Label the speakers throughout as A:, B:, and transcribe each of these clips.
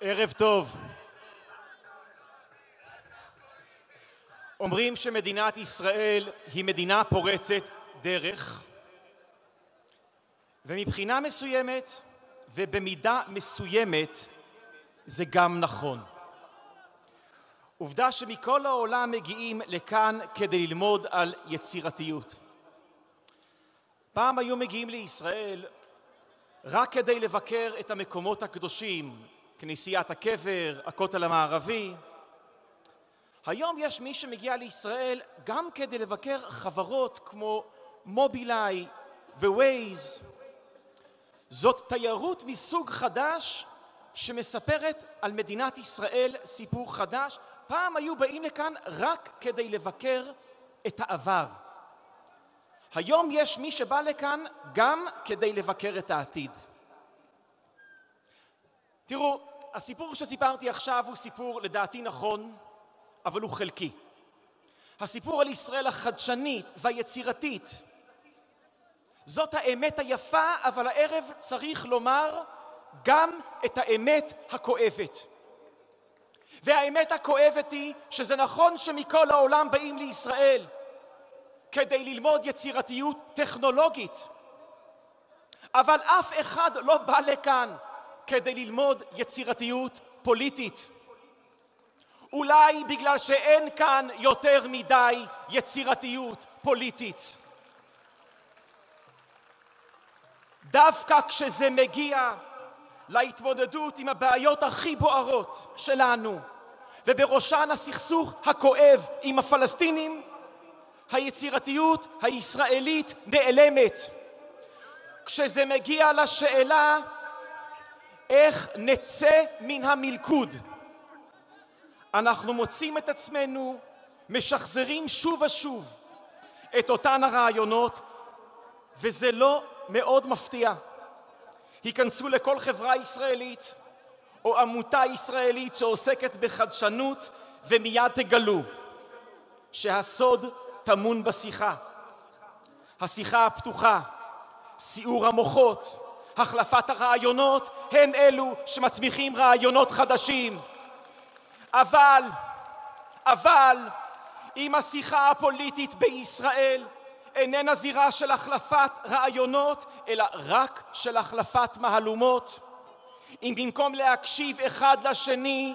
A: ערב טוב. אומרים שמדינת ישראל היא מדינה פורצת דרך, ומבחינה מסוימת ובמידה מסוימת זה גם נכון. עובדה שמכל העולם מגיעים לכאן כדי ללמוד על יצירתיות. פעם היו מגיעים לישראל רק כדי לבקר את המקומות הקדושים, כנסיית הקבר, הכותל המערבי. היום יש מי שמגיע לישראל גם כדי לבקר חברות כמו מובילאיי ווייז. זאת תיירות מסוג חדש שמספרת על מדינת ישראל סיפור חדש. פעם היו באים לכאן רק כדי לבקר את העבר. היום יש מי שבא לכאן גם כדי לבקר את העתיד. תראו, הסיפור שסיפרתי עכשיו הוא סיפור לדעתי נכון, אבל הוא חלקי. הסיפור על ישראל החדשנית והיצירתית זאת האמת היפה, אבל הערב צריך לומר גם את האמת הכואבת. והאמת הכואבת היא שזה נכון שמכל העולם באים לישראל כדי ללמוד יצירתיות טכנולוגית, אבל אף אחד לא בא לכאן כדי ללמוד יצירתיות פוליטית. אולי בגלל שאין כאן יותר מדי יצירתיות פוליטית. דווקא כשזה מגיע להתמודדות עם הבעיות הכי בוערות שלנו, ובראשן הסכסוך הכואב עם הפלסטינים, היצירתיות הישראלית נעלמת. כשזה מגיע לשאלה איך נצא מן המלכוד, אנחנו מוצאים את עצמנו משחזרים שוב ושוב את אותן הרעיונות, וזה לא מאוד מפתיע. היכנסו לכל חברה ישראלית או עמותה ישראלית שעוסקת בחדשנות ומיד תגלו שהסוד טמון בשיחה. השיחה הפתוחה, סיעור המוחות, החלפת הרעיונות, הם אלו שמצמיחים רעיונות חדשים. אבל, אבל, אם השיחה הפוליטית בישראל איננה זירה של החלפת רעיונות, אלא רק של החלפת מהלומות, אם במקום להקשיב אחד לשני,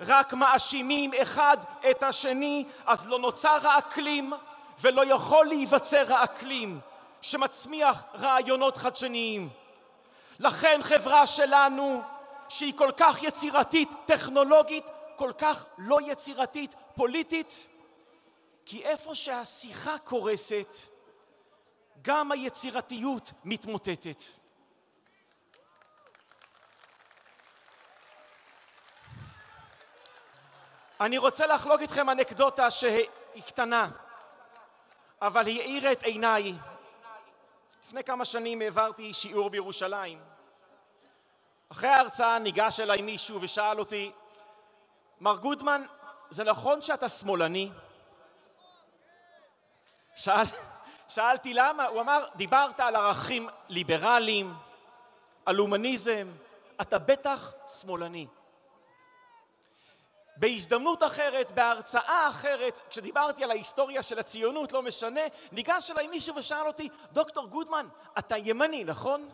A: רק מאשימים אחד את השני, אז לא נוצר האקלים ולא יכול להיווצר האקלים שמצמיח רעיונות חדשניים. לכן חברה שלנו, שהיא כל כך יצירתית טכנולוגית, כל כך לא יצירתית פוליטית, כי איפה שהשיחה קורסת, גם היצירתיות מתמוטטת. אני רוצה לחלוק איתכם אנקדוטה שהיא קטנה, אבל היא האירה את עיניי. לפני כמה שנים העברתי שיעור בירושלים. אחרי ההרצאה ניגש אליי מישהו ושאל אותי, מר גודמן, זה נכון שאתה שמאלני? שאל, שאלתי למה, הוא אמר, דיברת על ערכים ליברליים, על הומניזם, אתה בטח שמאלני. בהזדמנות אחרת, בהרצאה אחרת, כשדיברתי על ההיסטוריה של הציונות, לא משנה, ניגש אליי מישהו ושאל אותי, דוקטור גודמן, אתה ימני, נכון?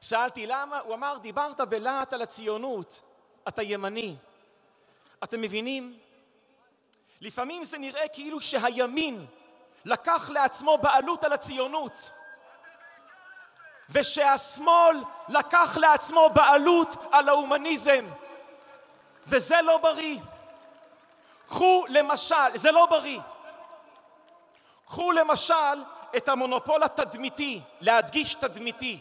A: שאלתי למה, הוא אמר, דיברת בלהט על הציונות, אתה ימני. אתם מבינים? לפעמים זה נראה כאילו שהימין לקח לעצמו בעלות על הציונות, ושהשמאל לקח לעצמו בעלות על ההומניזם. וזה לא בריא. קחו למשל, זה לא בריא. קחו למשל את המונופול התדמיתי, להדגיש תדמיתי.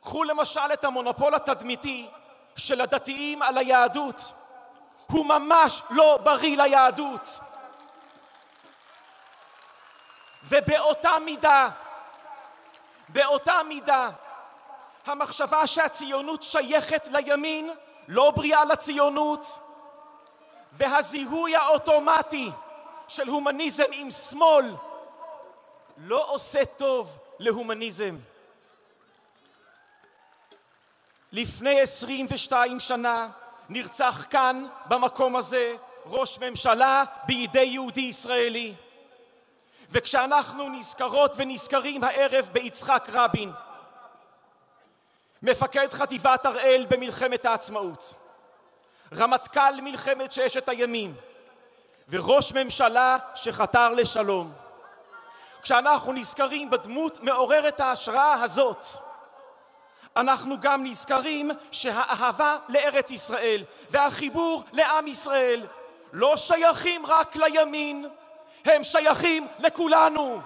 A: קחו למשל את המונופול התדמיתי של הדתיים על היהדות. הוא ממש לא בריא ליהדות. ובאותה מידה, באותה מידה, המחשבה שהציונות שייכת לימין לא בריאה לציונות, והזיהוי האוטומטי של הומניזם עם שמאל לא עושה טוב להומניזם. לפני 22 שנה נרצח כאן, במקום הזה, ראש ממשלה בידי יהודי ישראלי. וכשאנחנו נזכרות ונזכרים הערב ביצחק רבין, מפקד חטיבת הראל במלחמת העצמאות, רמטכ"ל מלחמת ששת הימים וראש ממשלה שחתר לשלום. כשאנחנו נזכרים בדמות מעוררת ההשראה הזאת, אנחנו גם נזכרים שהאהבה לארץ ישראל והחיבור לעם ישראל לא שייכים רק לימין, הם שייכים לכולנו.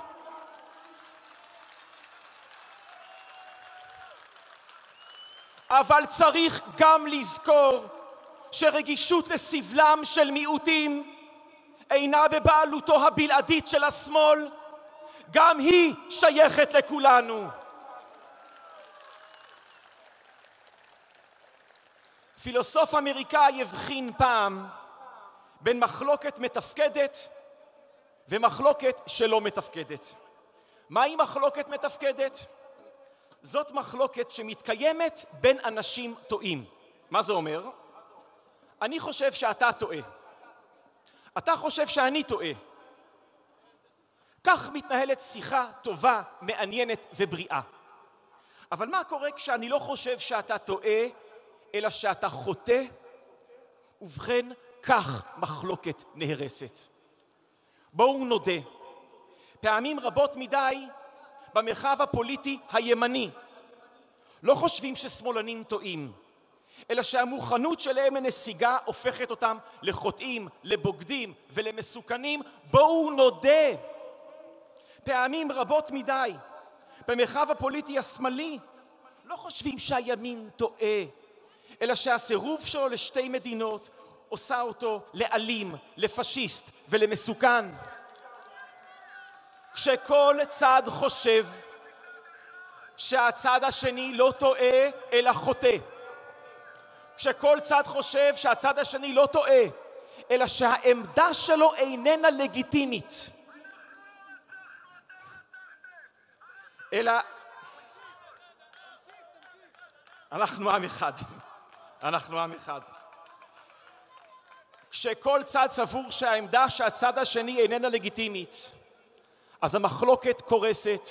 A: אבל צריך גם לזכור שרגישות לסבלם של מיעוטים אינה בבעלותו הבלעדית של השמאל, גם היא שייכת לכולנו. פילוסוף אמריקאי הבחין פעם בין מחלוקת מתפקדת ומחלוקת שלא מתפקדת. מהי מחלוקת מתפקדת? זאת מחלוקת שמתקיימת בין אנשים טועים. מה זה אומר? אני חושב שאתה טועה. אתה חושב שאני טועה. כך מתנהלת שיחה טובה, מעניינת ובריאה. אבל מה קורה כשאני לא חושב שאתה טועה, אלא שאתה חוטא? ובכן, כך מחלוקת נהרסת. בואו נודה, פעמים רבות מדי במרחב הפוליטי הימני לא חושבים ששמאלנים טועים, אלא שהמוכנות שלהם לנסיגה הופכת אותם לחוטאים, לבוגדים ולמסוכנים. בואו נודה, פעמים רבות מדי במרחב הפוליטי השמאלי לא חושבים שהימין טועה, אלא שהסירוב שלו לשתי מדינות עושה אותו לאלים, לפשיסט ולמסוכן. כשכל צד חושב שהצד השני לא טועה אלא חוטא, כשכל צד חושב שהצד השני לא טועה אלא שהעמדה שלו איננה לגיטימית, אלא אנחנו עם אחד, אנחנו עם אחד. כשכל צד סבור שהעמדה שהצד השני איננה לגיטימית, אז המחלוקת קורסת,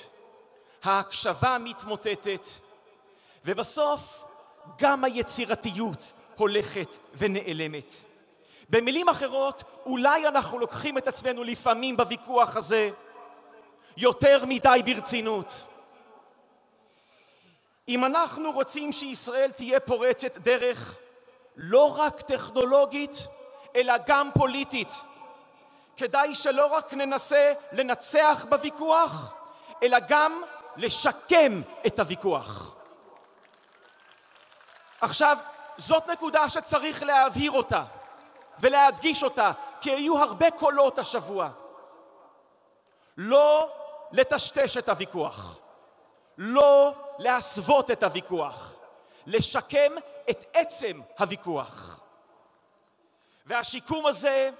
A: ההקשבה מתמוטטת, ובסוף גם היצירתיות הולכת ונעלמת. במילים אחרות, אולי אנחנו לוקחים את עצמנו לפעמים בוויכוח הזה יותר מדי ברצינות. אם אנחנו רוצים שישראל תהיה פורצת דרך לא רק טכנולוגית, אלא גם פוליטית. כדאי שלא רק ננסה לנצח בוויכוח, אלא גם לשקם את הוויכוח. עכשיו, זאת נקודה שצריך להבהיר אותה ולהדגיש אותה, כי היו הרבה קולות השבוע. לא לטשטש את הוויכוח, לא להסוות את הוויכוח, לשקם את עצם הוויכוח. והשיקום הזה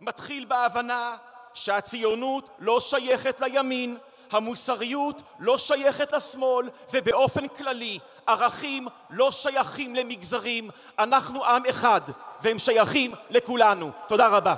A: מתחיל בהבנה שהציונות לא שייכת לימין, המוסריות לא שייכת לשמאל, ובאופן כללי ערכים לא שייכים למגזרים. אנחנו עם אחד, והם שייכים לכולנו. תודה רבה.